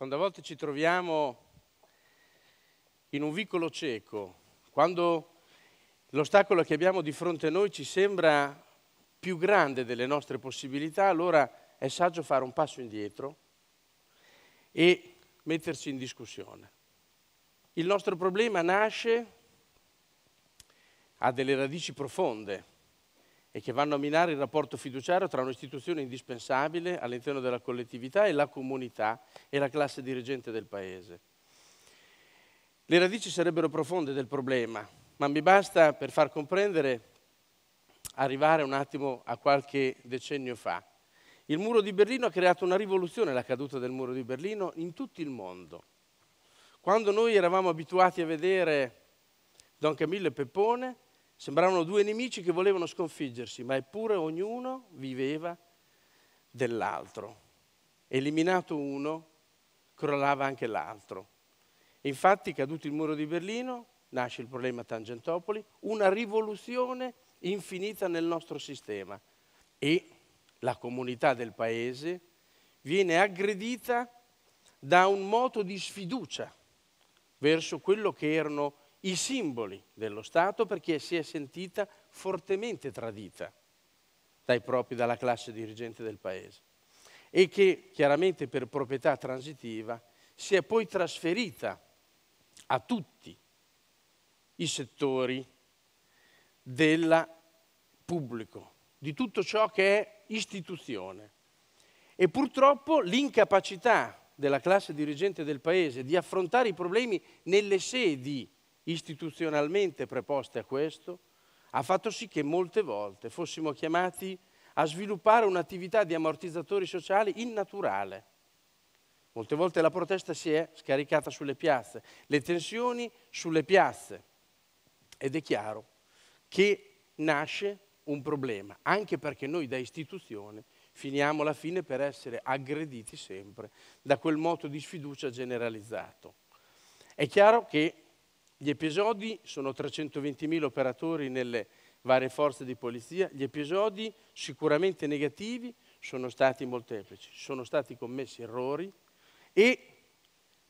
quando a volte ci troviamo in un vicolo cieco, quando l'ostacolo che abbiamo di fronte a noi ci sembra più grande delle nostre possibilità, allora è saggio fare un passo indietro e mettersi in discussione. Il nostro problema nasce, ha delle radici profonde e che vanno a minare il rapporto fiduciario tra un'istituzione indispensabile all'interno della collettività e la comunità e la classe dirigente del Paese. Le radici sarebbero profonde del problema, ma mi basta per far comprendere arrivare un attimo a qualche decennio fa. Il muro di Berlino ha creato una rivoluzione, la caduta del muro di Berlino, in tutto il mondo. Quando noi eravamo abituati a vedere Don Camillo e Peppone, sembravano due nemici che volevano sconfiggersi, ma eppure ognuno viveva dell'altro. Eliminato uno, crollava anche l'altro. Infatti, caduto il muro di Berlino, nasce il problema Tangentopoli, una rivoluzione infinita nel nostro sistema e la comunità del paese viene aggredita da un moto di sfiducia verso quello che erano i simboli dello Stato perché si è sentita fortemente tradita dai propri, dalla classe dirigente del paese e che chiaramente per proprietà transitiva si è poi trasferita a tutti i settori del pubblico, di tutto ciò che è istituzione. E purtroppo l'incapacità della classe dirigente del Paese di affrontare i problemi nelle sedi istituzionalmente preposte a questo ha fatto sì che molte volte fossimo chiamati a sviluppare un'attività di ammortizzatori sociali innaturale. Molte volte la protesta si è scaricata sulle piazze, le tensioni sulle piazze ed è chiaro che nasce un problema, anche perché noi da istituzione finiamo alla fine per essere aggrediti sempre da quel moto di sfiducia generalizzato. È chiaro che gli episodi sono 320.000 operatori nelle varie forze di polizia, gli episodi sicuramente negativi sono stati molteplici, sono stati commessi errori e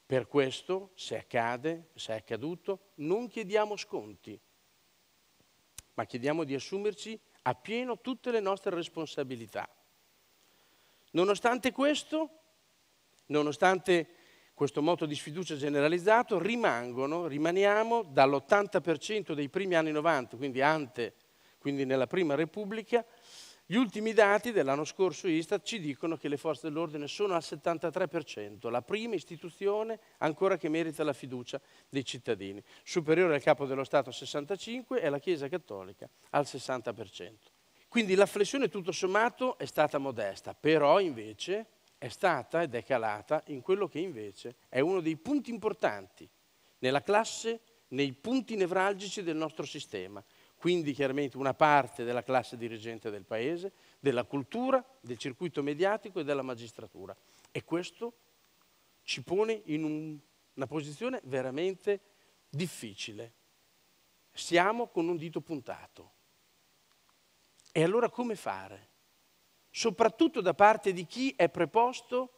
per questo, se accade, se è accaduto, non chiediamo sconti, ma chiediamo di assumerci appieno tutte le nostre responsabilità. Nonostante questo, nonostante questo moto di sfiducia generalizzato, rimangono, rimaniamo dall'80% dei primi anni 90, quindi, ante, quindi nella Prima Repubblica, gli ultimi dati dell'anno scorso Istat ci dicono che le forze dell'ordine sono al 73%, la prima istituzione ancora che merita la fiducia dei cittadini, superiore al capo dello Stato al 65% e la Chiesa Cattolica al 60%. Quindi la flessione tutto sommato è stata modesta, però invece è stata ed è calata in quello che invece è uno dei punti importanti nella classe, nei punti nevralgici del nostro sistema. Quindi chiaramente una parte della classe dirigente del Paese, della cultura, del circuito mediatico e della magistratura. E questo ci pone in un, una posizione veramente difficile. Siamo con un dito puntato. E allora come fare? Soprattutto da parte di chi è preposto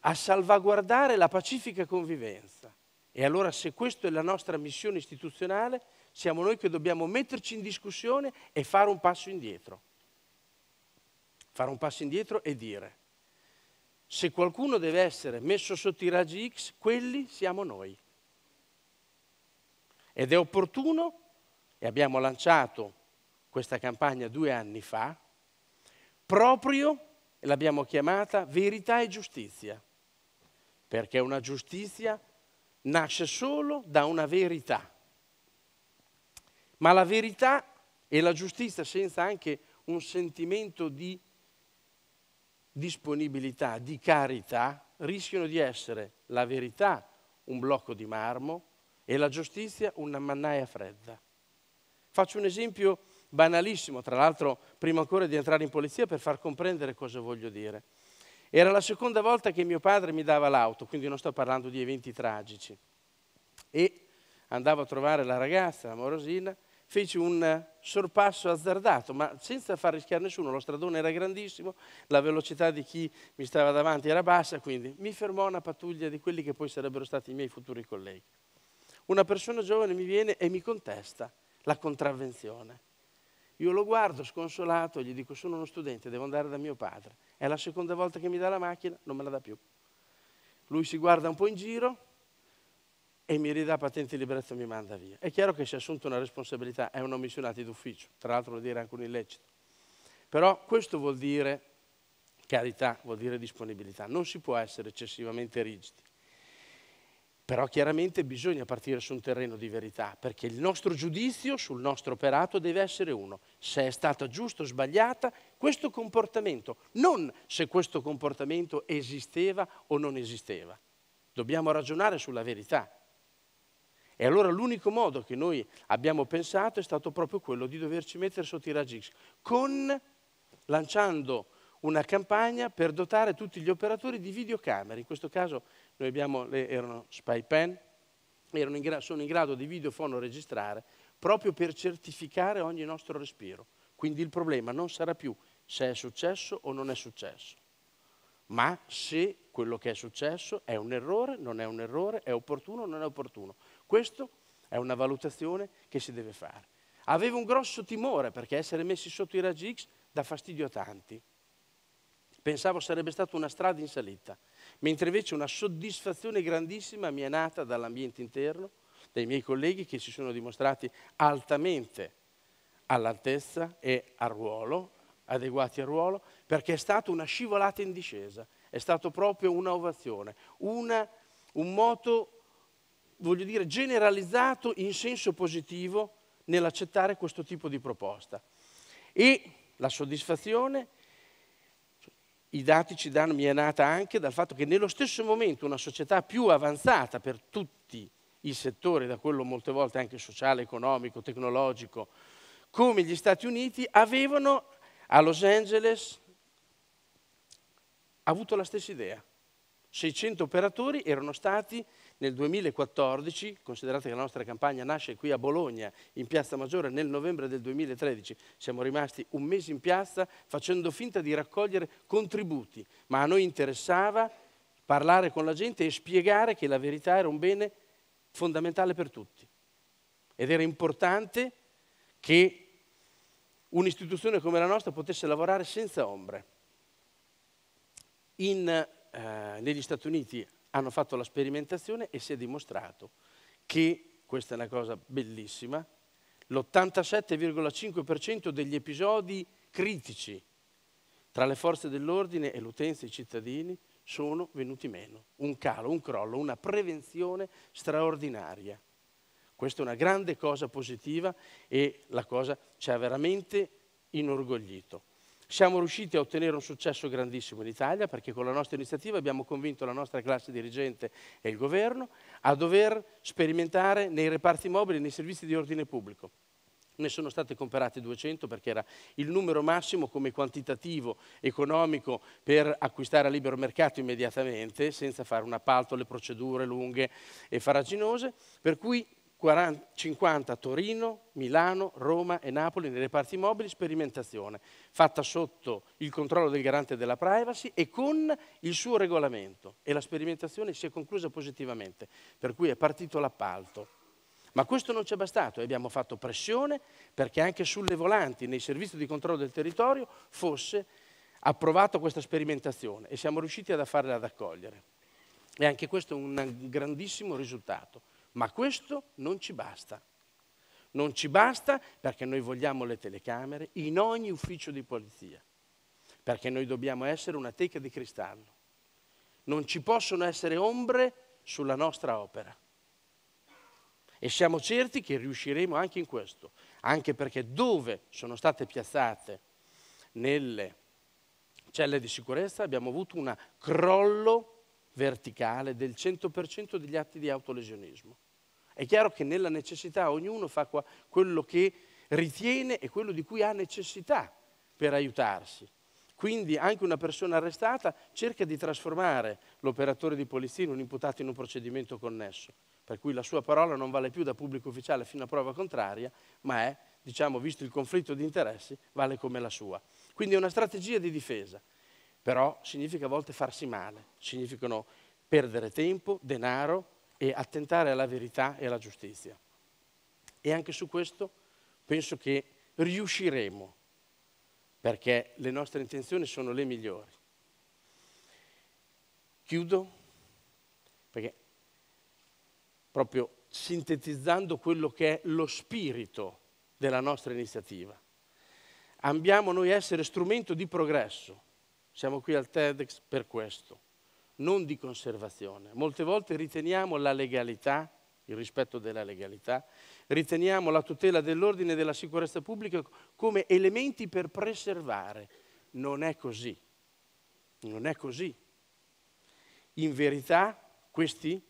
a salvaguardare la pacifica convivenza. E allora se questa è la nostra missione istituzionale, siamo noi che dobbiamo metterci in discussione e fare un passo indietro. Fare un passo indietro e dire, se qualcuno deve essere messo sotto i raggi X, quelli siamo noi. Ed è opportuno, e abbiamo lanciato questa campagna due anni fa, proprio, l'abbiamo chiamata, verità e giustizia, perché una giustizia nasce solo da una verità, ma la verità e la giustizia senza anche un sentimento di disponibilità, di carità, rischiano di essere la verità un blocco di marmo e la giustizia una mannaia fredda. Faccio un esempio banalissimo, tra l'altro prima ancora di entrare in polizia per far comprendere cosa voglio dire. Era la seconda volta che mio padre mi dava l'auto, quindi non sto parlando di eventi tragici. E andavo a trovare la ragazza, la morosina, feci un sorpasso azzardato, ma senza far rischiare nessuno, lo stradone era grandissimo, la velocità di chi mi stava davanti era bassa, quindi mi fermò una pattuglia di quelli che poi sarebbero stati i miei futuri colleghi. Una persona giovane mi viene e mi contesta la contravvenzione. Io lo guardo sconsolato e gli dico sono uno studente, devo andare da mio padre. È la seconda volta che mi dà la macchina, non me la dà più. Lui si guarda un po' in giro, e mi ridà patente di liberezza e mi manda via. È chiaro che si è assunto una responsabilità, è un omissionato d'ufficio, tra l'altro vuol dire anche un illecito. Però questo vuol dire carità, vuol dire disponibilità. Non si può essere eccessivamente rigidi. Però chiaramente bisogna partire su un terreno di verità, perché il nostro giudizio sul nostro operato deve essere uno, se è stata giusta o sbagliata questo comportamento, non se questo comportamento esisteva o non esisteva. Dobbiamo ragionare sulla verità. E allora l'unico modo che noi abbiamo pensato è stato proprio quello di doverci mettere sotto i raggi X, con, lanciando una campagna per dotare tutti gli operatori di videocamere. In questo caso noi abbiamo, erano spy pen, erano in sono in grado di videofono registrare proprio per certificare ogni nostro respiro. Quindi il problema non sarà più se è successo o non è successo, ma se quello che è successo è un errore, non è un errore, è opportuno o non è opportuno. Questa è una valutazione che si deve fare. Avevo un grosso timore perché essere messi sotto i raggi X dà fastidio a tanti. Pensavo sarebbe stata una strada in salita, mentre invece una soddisfazione grandissima mi è nata dall'ambiente interno, dai miei colleghi che si sono dimostrati altamente all'altezza e al ruolo, adeguati al ruolo, perché è stata una scivolata in discesa, è stato proprio una ovazione, una, un moto voglio dire, generalizzato in senso positivo nell'accettare questo tipo di proposta. E la soddisfazione, i dati ci danno, mi è nata anche dal fatto che nello stesso momento una società più avanzata per tutti i settori, da quello molte volte anche sociale, economico, tecnologico, come gli Stati Uniti, avevano a Los Angeles avuto la stessa idea. 600 operatori erano stati nel 2014, considerate che la nostra campagna nasce qui a Bologna, in Piazza Maggiore, nel novembre del 2013, siamo rimasti un mese in piazza facendo finta di raccogliere contributi, ma a noi interessava parlare con la gente e spiegare che la verità era un bene fondamentale per tutti. Ed era importante che un'istituzione come la nostra potesse lavorare senza ombre. In, eh, negli Stati Uniti hanno fatto la sperimentazione e si è dimostrato che, questa è una cosa bellissima, l'87,5% degli episodi critici tra le forze dell'ordine e l'utenza e i cittadini sono venuti meno. Un calo, un crollo, una prevenzione straordinaria. Questa è una grande cosa positiva e la cosa ci ha veramente inorgoglito. Siamo riusciti a ottenere un successo grandissimo in Italia perché con la nostra iniziativa abbiamo convinto la nostra classe dirigente e il governo a dover sperimentare nei reparti mobili e nei servizi di ordine pubblico. Ne sono state comprate 200 perché era il numero massimo come quantitativo economico per acquistare a libero mercato immediatamente, senza fare un appalto, le procedure lunghe e faraginose, per cui 40, 50 a Torino, Milano, Roma e Napoli nei reparti mobili, sperimentazione fatta sotto il controllo del garante della privacy e con il suo regolamento e la sperimentazione si è conclusa positivamente, per cui è partito l'appalto. Ma questo non ci è bastato e abbiamo fatto pressione perché anche sulle volanti, nei servizi di controllo del territorio, fosse approvata questa sperimentazione e siamo riusciti ad farla ad accogliere. E anche questo è un grandissimo risultato. Ma questo non ci basta. Non ci basta perché noi vogliamo le telecamere in ogni ufficio di polizia, perché noi dobbiamo essere una teca di cristallo. Non ci possono essere ombre sulla nostra opera. E siamo certi che riusciremo anche in questo, anche perché dove sono state piazzate nelle celle di sicurezza abbiamo avuto un crollo verticale del 100% degli atti di autolesionismo. È chiaro che nella necessità ognuno fa quello che ritiene e quello di cui ha necessità per aiutarsi. Quindi anche una persona arrestata cerca di trasformare l'operatore di polizia in un imputato in un procedimento connesso. per cui la sua parola non vale più da pubblico ufficiale fino a prova contraria, ma è, diciamo, visto il conflitto di interessi, vale come la sua. Quindi è una strategia di difesa, però significa a volte farsi male, significano perdere tempo, denaro e attentare alla verità e alla giustizia. E anche su questo penso che riusciremo, perché le nostre intenzioni sono le migliori. Chiudo perché proprio sintetizzando quello che è lo spirito della nostra iniziativa. Ambiamo noi essere strumento di progresso. Siamo qui al TEDx per questo, non di conservazione. Molte volte riteniamo la legalità, il rispetto della legalità, riteniamo la tutela dell'ordine e della sicurezza pubblica come elementi per preservare. Non è così. Non è così. In verità questi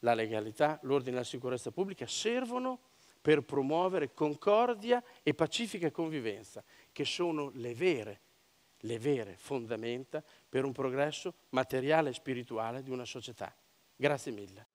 la legalità, l'ordine e la sicurezza pubblica servono per promuovere concordia e pacifica convivenza, che sono le vere, le vere fondamenta per un progresso materiale e spirituale di una società. Grazie mille.